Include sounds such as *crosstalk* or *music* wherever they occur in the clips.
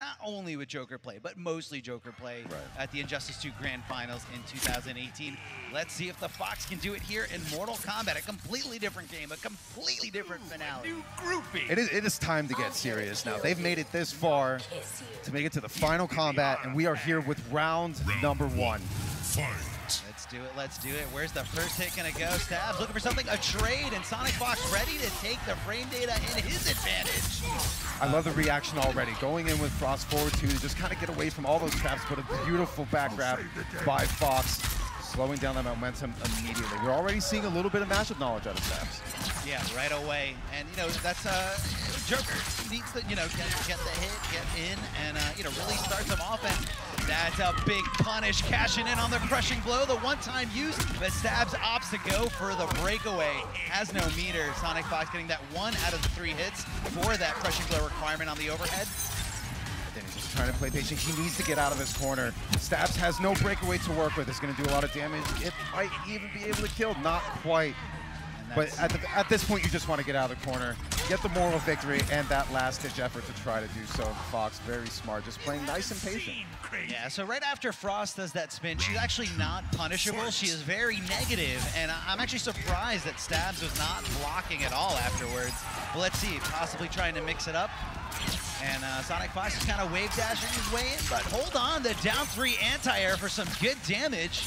not only with Joker play, but mostly Joker play Right. at the Injustice 2 Grand Finals in 2018. Let's see if the Fox can do it here in Mortal Kombat, a completely different game, a completely different finale. New groupie. It is, it is time to get serious now. They've made it this far to make it to the final combat, and we are here with round number one. Let's do it, let's do it. Where's the first hit gonna go? Stabs looking for something, a trade, and Sonic Fox ready to take the frame data in his advantage. I love the reaction already. Going in with Frost forward two to just kind of get away from all those traps, but a beautiful back grab by Fox, slowing down that momentum immediately. We're already seeing a little bit of matchup knowledge out of Stabs. Yeah, right away. And, you know, that's uh, Joker needs to, you know, get, get the hit, get in, and, uh, you know, really starts him off. That's a big punish, cashing in on the crushing blow, the one-time use, but Stabs opts to go for the breakaway. Has no meter. Sonic Fox getting that one out of the three hits for that crushing blow requirement on the overhead. Then he's just trying to play patient. He needs to get out of this corner. Stabs has no breakaway to work with. It's going to do a lot of damage. It might even be able to kill. Not quite. But at, the, at this point, you just want to get out of the corner, get the moral victory, and that last-ditch effort to try to do so. Fox, very smart, just playing nice and patient. Yeah, so right after Frost does that spin, she's actually not punishable. She is very negative, and I'm actually surprised that Stabs was not blocking at all afterwards. But let's see, possibly trying to mix it up. And uh, Sonic Fox is kind of wave dashing his way in, but hold on, the down three anti-air for some good damage.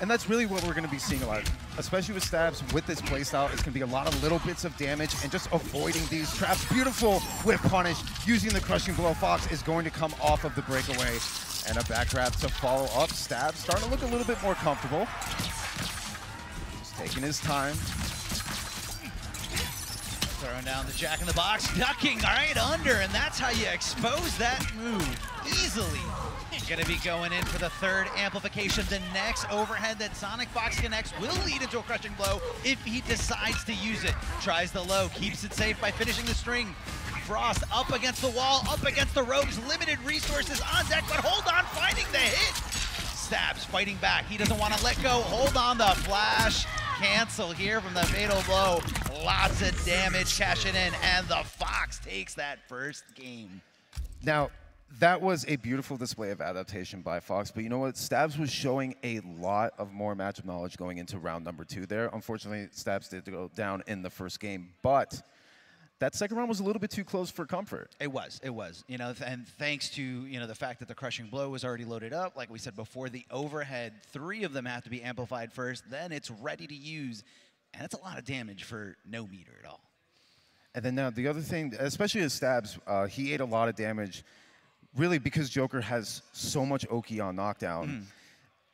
And that's really what we're going to be seeing a lot, especially with Stabs. With this playstyle, it's going to be a lot of little bits of damage and just avoiding these traps. Beautiful whip punish using the crushing blow. Fox is going to come off of the breakaway and a back grab to follow up. Stabs starting to look a little bit more comfortable. Just taking his time. Throwing down the jack in the box, ducking right under, and that's how you expose that move easily. Gonna be going in for the third amplification. The next overhead that Sonic Fox connects will lead into a crushing blow if he decides to use it. Tries the low, keeps it safe by finishing the string. Frost up against the wall, up against the ropes, limited resources on deck, but hold on, finding the hit. Stabs fighting back. He doesn't want to let go. Hold on the flash. Cancel here from the fatal blow. Lots of damage cashing in, and the Fox takes that first game. Now, that was a beautiful display of adaptation by Fox, but you know what? Stabs was showing a lot of more matchup knowledge going into round number two there. Unfortunately, Stabs did go down in the first game, but that second round was a little bit too close for comfort. It was, it was, you know, th- and thanks to you know the fact that the crushing blow was already loaded up, like we said before, the overhead, three of them have to be amplified first, then it's ready to use, and that's a lot of damage for no meter at all. And then now the other thing, especially as Stabs, uh, he ate a lot of damage, really because Joker has so much Oki on knockdown. Mm.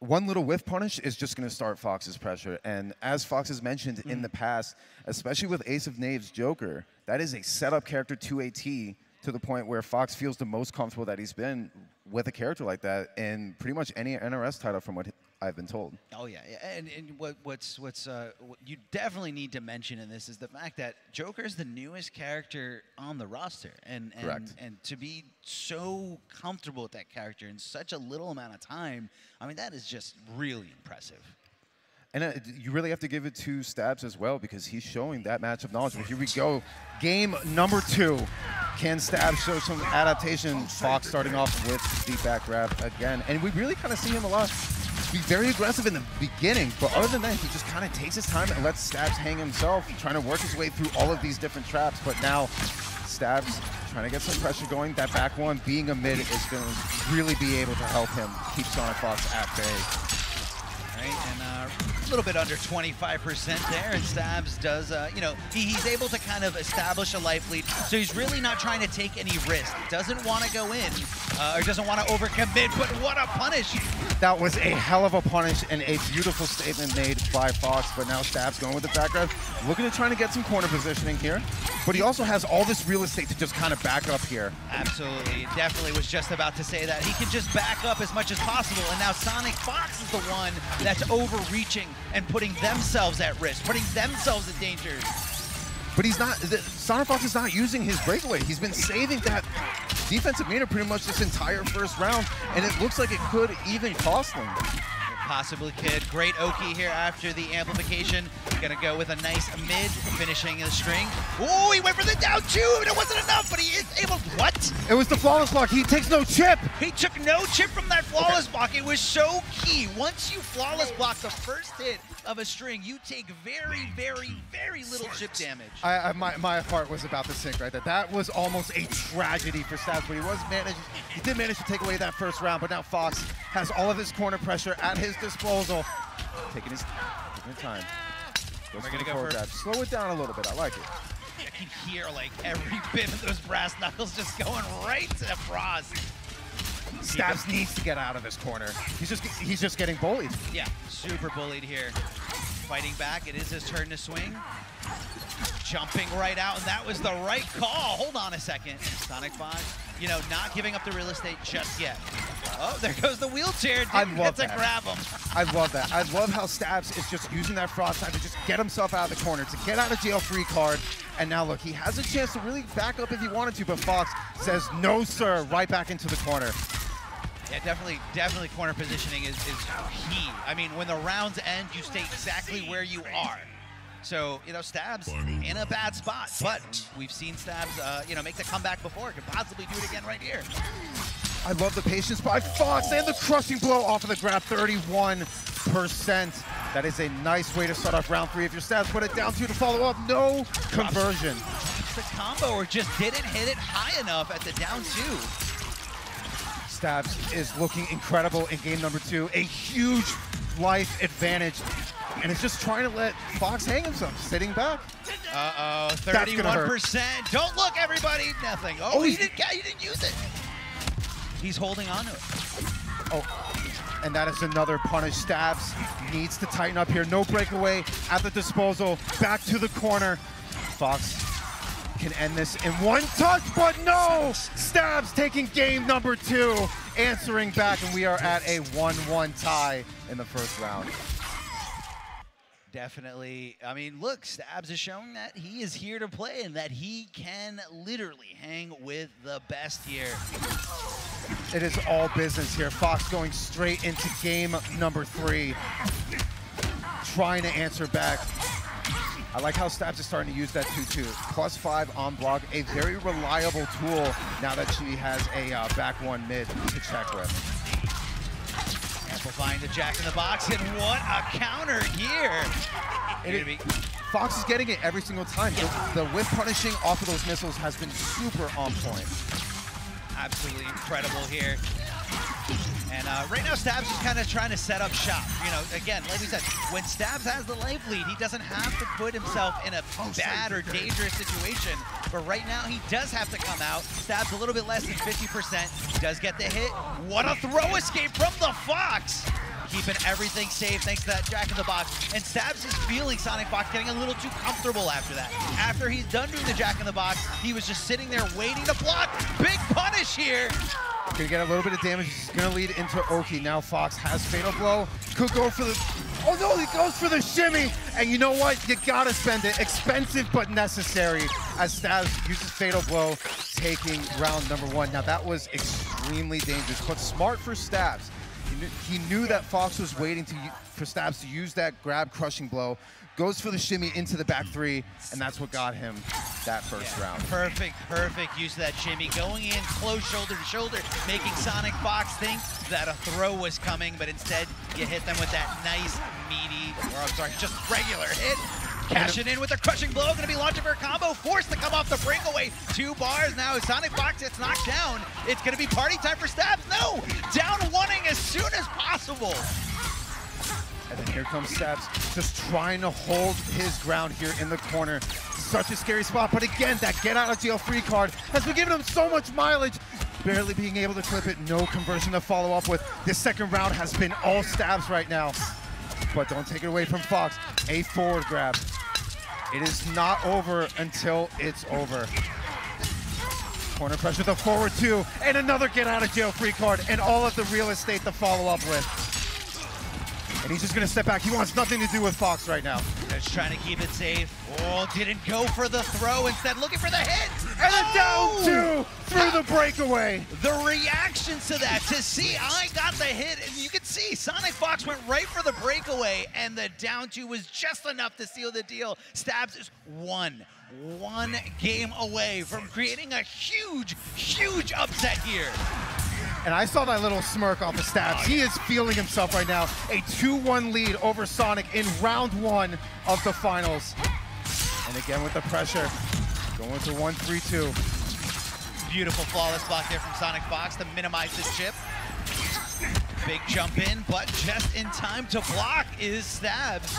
One little whiff punish is just going to start Fox's pressure. And as Fox has mentioned in mm. the past, especially with Ace of Knaves Joker, that is a setup character to a T to the point where Fox feels the most comfortable that he's been with a character like that in pretty much any NRS title from what I've been told. Oh yeah, yeah. and, and what, what's what's uh, what you definitely need to mention in this is the fact that Joker is the newest character on the roster, and and, Correct. and to be so comfortable with that character in such a little amount of time, I mean that is just really impressive. And uh, you really have to give it to Stabs as well because he's showing that match of knowledge. But here we go. Game number two. Can Stabs show some adaptation? Fox starting off with the back grab again. And we really kind of see him a lot be very aggressive in the beginning. But other than that, he just kind of takes his time and lets Stabs hang himself, trying to work his way through all of these different traps. But now Stabs trying to get some pressure going. That back one being a mid is going to really be able to help him keep Sonic Fox at bay. right? And uh, a little bit under 25% there, and Stabs does, uh, you know, he, he's able to kind of establish a life lead, so he's really not trying to take any risk. Doesn't want to go in, uh, or doesn't want to overcommit, but what a punish! That was a hell of a punish and a beautiful statement made by Fox, but now Stabs going with the background, looking to trying to get some corner positioning here. But he also has all this real estate to just kind of back up here. Absolutely, definitely was just about to say that. He can just back up as much as possible, and now Sonic Fox is the one that's overreaching and putting themselves at risk, putting themselves in danger. But he's not, the, Sonic Fox is not using his breakaway. He's been saving that defensive meter pretty much this entire first round, and it looks like it could even cost him. possibly could. Great Oki here after the amplification. Gonna go with a nice mid, finishing the string. Oh, he went for the down two, and it wasn't enough, but he is able. What? It was the flawless block. He takes no chip. He took no chip from that flawless okay. block. It was so key. Once you flawless block the first hit of a string, you take very, very, very little chip damage. I, I, my, my heart was about to sink right there. That was almost a tragedy for Stabs, but he was managed. He did manage to take away that first round, but now Fox has all of his corner pressure at his disposal. Taking his, taking his time. Goes We're gonna go for Slow it down a little bit. I like it. I can hear like every bit of those brass knuckles just going right to Frost. Stabs needs to get out of this corner. He's just he's just getting bullied. Yeah, super bullied here. Fighting back. It is his turn to swing. Jumping right out, and that was the right call. Hold on a second. Sonic Fox, you know, not giving up the real estate just yet. Oh, there goes the wheelchair. Didn't I love get to grab him. I love that. I love how Stabs is just using that frost time to just get himself out of the corner, to get out of jail free card. And now look, he has a chance to really back up if he wanted to, but Fox says, no, sir, right back into the corner. Yeah, definitely, definitely corner positioning is, is key. I mean, when the rounds end, you stay exactly where you are. So, you know, Stabs in a bad spot, but we've seen Stabs, uh, you know, make the comeback before. Could possibly do it again right here. I love the patience by Fox and the crushing blow off of the grab, 31%. That is a nice way to start off round three. If your Stabs put it down two to follow up, no conversion. It's the combo or just didn't hit it high enough at the down two. Stabs is looking incredible in game number two. A huge life advantage. And it's just trying to let Fox hang himself, sitting back. Uh-oh, 31%. Don't look, everybody. Nothing. Oh, oh he, didn't, he didn't use it. He's holding on to it. Oh, and that is another punish. Stabs needs to tighten up here. No breakaway at the disposal. Back to the corner. Fox can end this in one touch, but no! Stabs taking game number two, answering back, and we are at a 1-1 tie in the first round. Definitely. I mean, look, Stabs is showing that he is here to play and that he can literally hang with the best here. It is all business here. Fox going straight into game number three, trying to answer back. I like how Stabs is starting to use that 2-2. Plus five on block, a very reliable tool now that she has a uh, back one mid to check with. Amplifying the jack in the box, and what a counter here. It, Fox is getting it every single time. Yeah. The, the whip punishing off of those missiles has been super on point. Absolutely incredible here. And uh, right now, Stabs is kind of trying to set up shop. You know, again, like we said, when Stabs has the life lead, he doesn't have to put himself in a bad or dangerous situation. But right now, he does have to come out. Stabs a little bit less than 50%. Does get the hit. What a throw escape from the Fox! keeping everything safe thanks to that jack in the box. And Stabs is feeling Sonic Fox getting a little too comfortable after that. After he's done doing the jack in the box, he was just sitting there waiting to block. Big punish here. Gonna get a little bit of damage. He's gonna lead into Oki. Now Fox has Fatal Blow. Could go for the... Oh no, he goes for the shimmy. And you know what? You gotta spend it. Expensive but necessary as Stabs uses Fatal Blow, taking round number one. Now that was extremely dangerous, but smart for Stabs. He knew, he knew that Fox was waiting to, for Stabs to use that grab crushing blow goes for the shimmy into the back three, and that's what got him that first yeah, round. Perfect, perfect use of that shimmy. Going in close shoulder to shoulder, making Sonic Fox think that a throw was coming, but instead you hit them with that nice, meaty, or I'm sorry, just regular hit. Cashing in with a crushing blow, gonna be launching for a combo, forced to come off the breakaway. Two bars now, Sonic Fox gets knocked down. It's gonna be party time for Stabs. No, down one-ing as soon as possible. And then here comes Stabs, just trying to hold his ground here in the corner. Such a scary spot, but again, that get out of jail free card has been giving him so much mileage. Barely being able to clip it, no conversion to follow up with. This second round has been all Stabs right now. But don't take it away from Fox. A forward grab. It is not over until it's over. Corner pressure, the forward two, and another get out of jail free card, and all of the real estate to follow up with. And he's just going to step back. He wants nothing to do with Fox right now. Just trying to keep it safe. Oh, didn't go for the throw. Instead, looking for the hit. And oh! down two through the breakaway. The reactions to that, to see I got the hit, and you can see. Sonic Fox went right for the breakaway, and the down two was just enough to seal the deal. Stabs is one, one game away from creating a huge, huge upset here. And I saw that little smirk off the stabs. He is feeling himself right now. A 2-1 lead over Sonic in round one of the finals. And again with the pressure, going to 1-3-2. Beautiful flawless block there from Sonic Fox to minimize this chip. Big jump in, but just in time to block is Stabs.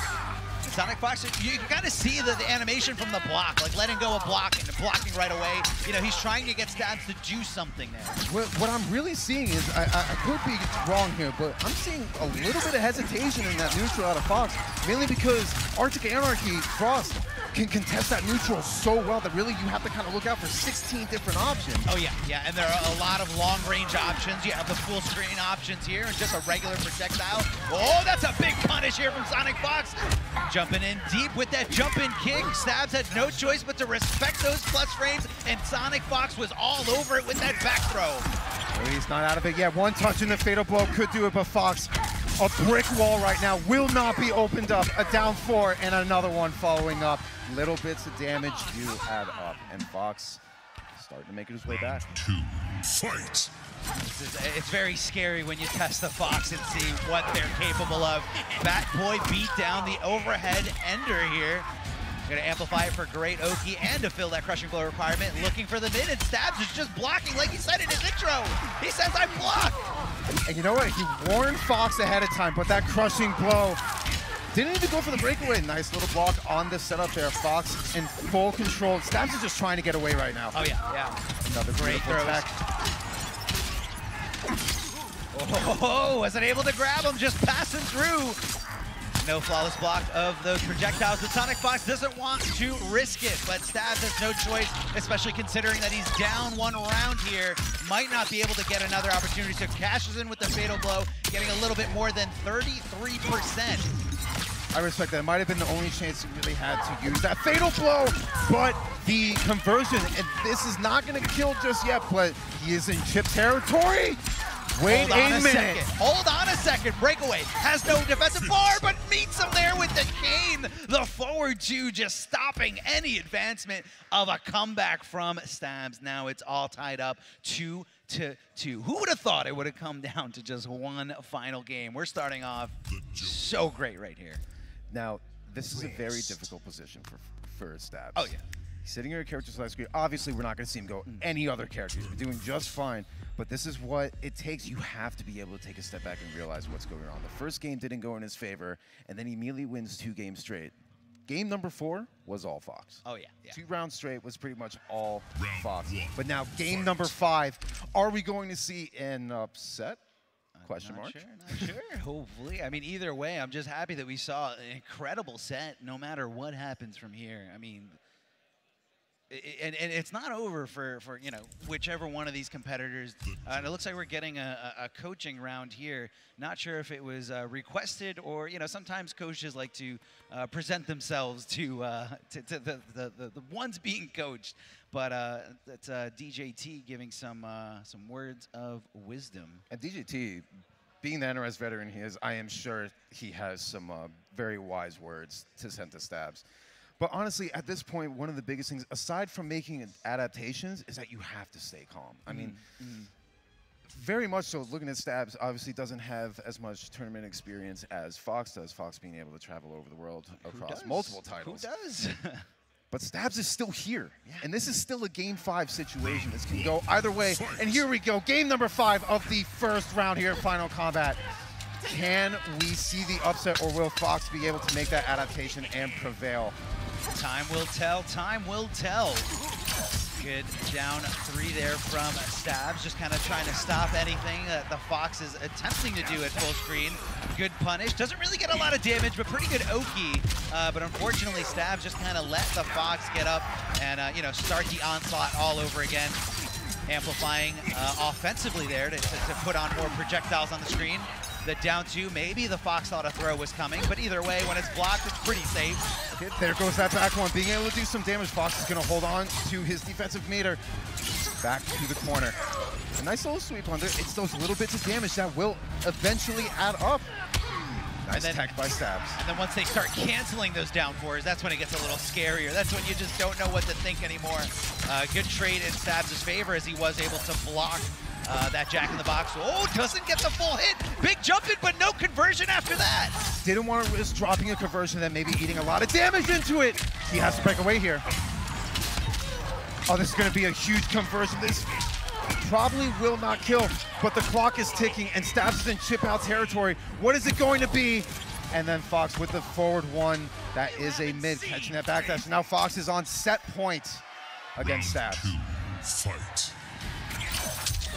Sonic Fox, you can kind of see the, the, animation from the block, like letting go of block and blocking right away. You know, he's trying to get Stabs to do something there. What, what I'm really seeing is, I, I, could be wrong here, but I'm seeing a little bit of hesitation in that neutral out of Fox, mainly because Arctic Anarchy, Frost, can contest that neutral so well that really you have to kind of look out for 16 different options. Oh yeah, yeah, and there are a lot of long-range options. You have the full screen options here and just a regular projectile. Oh, that's a big punish here from Sonic Fox. Jumping in deep with that jump-in kick. Stabs had no choice but to respect those plus frames, and Sonic Fox was all over it with that back throw. He's not out of it yet. One touch in the fatal blow could do it, but Fox a brick wall right now will not be opened up. A down four and another one following up. Little bits of damage do add up. And Fox starting to make his way back. Two, fight. Is, it's very scary when you test the Fox and see what they're capable of. Bat Boy beat down the overhead ender here. Gonna amplify it for Great Oki and to fill that crushing blow requirement. Looking for the mid and Stabs is just blocking like he said in his intro. He says, I block. And you know what? He warned Fox ahead of time, but that crushing blow didn't even go for the breakaway. Nice little block on the setup there. Fox in full control. Stabs is just trying to get away right now. Oh, yeah, yeah. Another great throw. Oh, wasn't able to grab him, just passing through. No flawless block of those projectiles, but Sonic Fox doesn't want to risk it, but Stabs has no choice, especially considering that he's down one round here. Might not be able to get another opportunity, so cashes in with the Fatal Blow, getting a little bit more than 33%. I respect that. It might have been the only chance he really had to use that Fatal Blow, but the conversion, and this is not going to kill just yet, but he is in chip territory. Wait Hold on a, a minute. Second. Hold on a second. Breakaway has no defensive bar, but meets him there with the cane. The forward two just stopping any advancement of a comeback from Stabs. Now it's all tied up two to two. Who would have thought it would have come *laughs* down to just one final game? We're starting off so great right here. Now, this is a very difficult position for for Stabs. Oh yeah. He's sitting here character select screen. Obviously, we're not going to see him go mm. any other character. He's doing just fine. But this is what it takes. You have to be able to take a step back and realize what's going on. The first game didn't go in his favor, and then he immediately wins two games straight. Game number four was all Fox. Oh yeah. yeah. Two rounds straight was pretty much all Fox. But now game number five, are we going to see an upset? Question not mark. Sure, not sure. *laughs* Hopefully. I mean, either way, I'm just happy that we saw an incredible set no matter what happens from here. I mean, and, and it's not over for, for, you know, whichever one of these competitors. Uh, and it looks like we're getting a, a, coaching round here. Not sure if it was uh, requested or, you know, sometimes coaches like to uh, present themselves to, uh, to, to the, the, the, the, ones being coached. But uh, that's uh, DJT giving some, some words of wisdom. And DJT, being the NRS veteran he is, I am sure he has some very wise words to send to Stabs. But honestly, at this point, one of the biggest things, aside from making adaptations, is that you have to stay calm. I mean, mm -hmm. very much so. Looking at Stabs, obviously doesn't have as much tournament experience as Fox does. Fox being able to travel over the world across multiple titles. Who does? *laughs* But Stabs is still here. Yeah. And this is still a game five situation. This can go either way. And here we go. Game number five of the first round here in Final Combat. Can we see the upset or will Fox be able to make that adaptation and prevail? Time will tell, time will tell. Good down three there from Stabs, just kind of trying to stop anything that the Fox is attempting to do at full screen. Good punish, doesn't really get a lot of damage, but pretty good Oki. Uh, but unfortunately, Stabs just kind of let the Fox get up and, uh, you know, start the onslaught all over again. Amplifying uh, offensively there to, to, to put on more projectiles on the screen. The down two. Maybe the Fox thought a throw was coming, but either way, when it's blocked, it's pretty safe. There goes that back one. Being able to do some damage, Fox is going to hold on to his defensive meter. Back to the corner. A nice little sweep under. It's those little bits of damage that will eventually add up. Nice then- tech by Stabs. And then once they start canceling those down fours, that's when it gets a little scarier. That's when you just don't know what to think anymore. Uh, good trade in Stabs' favor as he was able to block uh, that Jack in the Box. Oh, doesn't get the full hit. Big jump in, but no conversion after that. Didn't want to risk dropping a conversion, then maybe eating a lot of damage into it. He has to break away here. Oh, this is going to be a huge conversion. This probably will not kill, but the clock is ticking and Stabs is in chip out territory. What is it going to be? And then Fox with the forward one. That is a mid, catching that backdash. Now Fox is on set point against Stabs. Fight.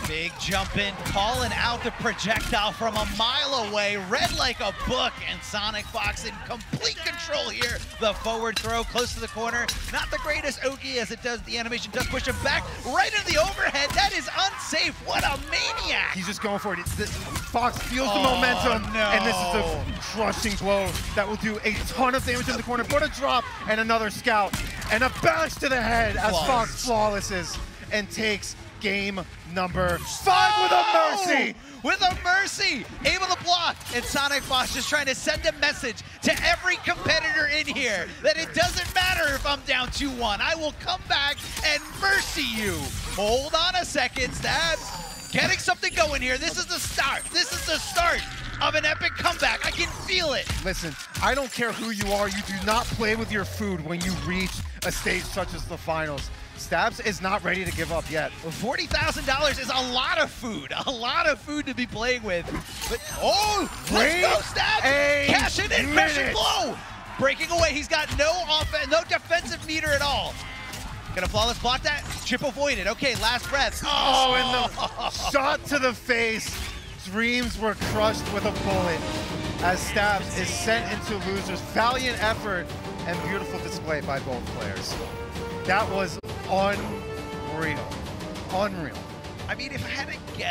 Big jump in, calling out the projectile from a mile away, read like a book, and Sonic Fox in complete control here. The forward throw close to the corner, not the greatest Oki as it does, the animation does push him back, right into the overhead. That is unsafe. What a maniac! He's just going for it. The- Fox feels the Oh, momentum, no. and this is a crushing blow that will do a ton of damage in the corner. But a drop and another scout, and a bash to the head as Flawless. Fox flawlesses and takes game number five with a mercy. Oh, With a mercy, able to block, and Sonic Fox just trying to send a message to every competitor in here that it doesn't matter if I'm down 2-1. I will come back and mercy you. Hold on a second, Stabs. Getting something going here. This is the start. This is the start of an epic comeback. I can feel it. Listen, I don't care who you are. You do not play with your food when you reach a stage such as the finals. Stabs is not ready to give up yet. $40,000 is a lot of food. A lot of food to be playing with. But, oh, Wait let's go, Stabs. Cash it in, minute. blow. Breaking away. He's got no offense, no defensive meter at all. Gonna flawless block that. Chip avoided. Okay, last breath. Oh, and the *laughs* shot to the face. Dreams were crushed with a bullet as Stabs is sent into losers. Valiant effort and beautiful display by both players. That was unreal. Unreal. I mean, if I had to guess.